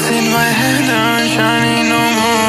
It's in my head, I'm shining no more.